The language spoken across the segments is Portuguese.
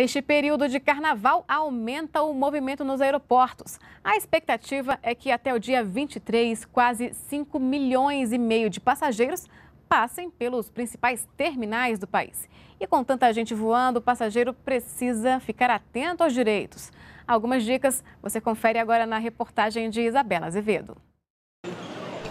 Neste período de carnaval, aumenta o movimento nos aeroportos. A expectativa é que até o dia 23, quase 5 milhões e meio de passageiros passem pelos principais terminais do país. E com tanta gente voando, o passageiro precisa ficar atento aos direitos. Algumas dicas você confere agora na reportagem de Isabela Azevedo.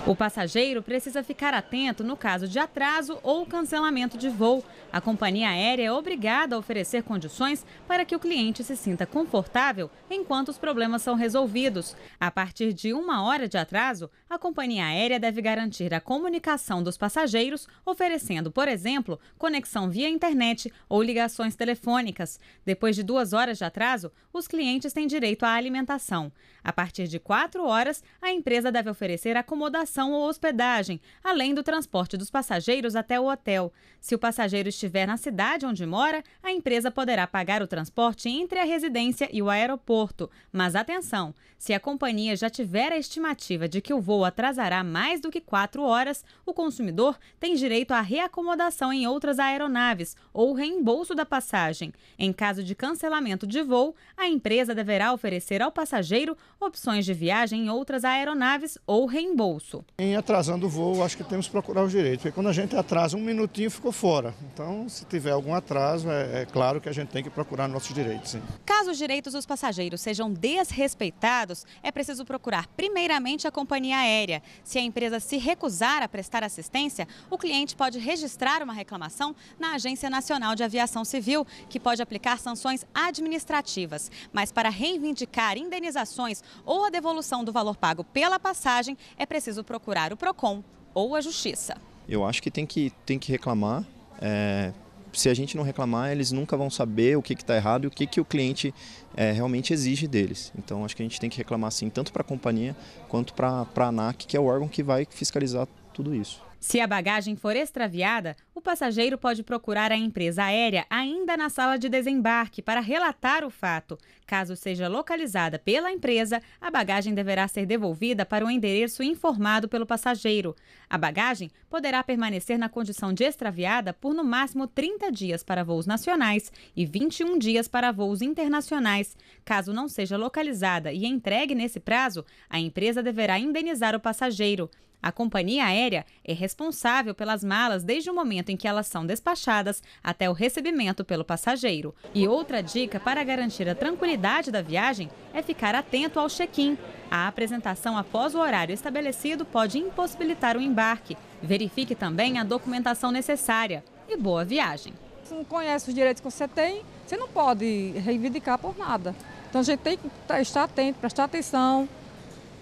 O passageiro precisa ficar atento no caso de atraso ou cancelamento de voo. A companhia aérea é obrigada a oferecer condições para que o cliente se sinta confortável enquanto os problemas são resolvidos. A partir de uma hora de atraso, a companhia aérea deve garantir a comunicação dos passageiros, oferecendo, por exemplo, conexão via internet ou ligações telefônicas. Depois de duas horas de atraso, os clientes têm direito à alimentação. A partir de quatro horas, a empresa deve oferecer acomodação alimentação ou hospedagem, além do transporte dos passageiros até o hotel. Se o passageiro estiver na cidade onde mora, a empresa poderá pagar o transporte entre a residência e o aeroporto. Mas atenção! Se a companhia já tiver a estimativa de que o voo atrasará mais do que quatro horas, o consumidor tem direito à reacomodação em outras aeronaves ou reembolso da passagem. Em caso de cancelamento de voo, a empresa deverá oferecer ao passageiro opções de viagem em outras aeronaves ou reembolso. Em atrasando o voo, acho que temos que procurar os direitos, porque quando a gente atrasa um minutinho, ficou fora. Então, se tiver algum atraso, é, é claro que a gente tem que procurar nossos direitos. Sim. Caso os direitos dos passageiros sejam desrespeitados, é preciso procurar primeiramente a companhia aérea. Se a empresa se recusar a prestar assistência, o cliente pode registrar uma reclamação na Agência Nacional de Aviação Civil, que pode aplicar sanções administrativas. Mas para reivindicar indenizações ou a devolução do valor pago pela passagem, é preciso procurar o PROCON ou a Justiça. Eu acho que tem que, tem que reclamar. É, se a gente não reclamar, eles nunca vão saber o que está errado e o que, que o cliente é, realmente exige deles. Então, acho que a gente tem que reclamar sim, tanto para a companhia quanto para a ANAC, que é o órgão que vai fiscalizar tudo isso. Se a bagagem for extraviada, o passageiro pode procurar a empresa aérea ainda na sala de desembarque para relatar o fato. Caso seja localizada pela empresa, a bagagem deverá ser devolvida para o endereço informado pelo passageiro. A bagagem poderá permanecer na condição de extraviada por no máximo 30 dias para voos nacionais e 21 dias para voos internacionais. Caso não seja localizada e entregue nesse prazo, a empresa deverá indenizar o passageiro. A companhia aérea é responsável pelas malas desde o momento em que elas são despachadas até o recebimento pelo passageiro. E outra dica para garantir a tranquilidade da viagem é ficar atento ao check-in. A apresentação após o horário estabelecido pode impossibilitar o embarque. Verifique também a documentação necessária. E boa viagem. Se não conhece os direitos que você tem, você não pode reivindicar por nada. Então a gente tem que estar atento, prestar atenção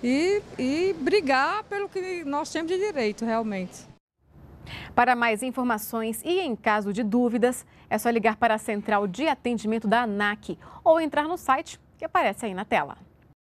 e, e brigar pelo que nós temos de direito realmente. Para mais informações e em caso de dúvidas, é só ligar para a central de atendimento da ANAC ou entrar no site que aparece aí na tela.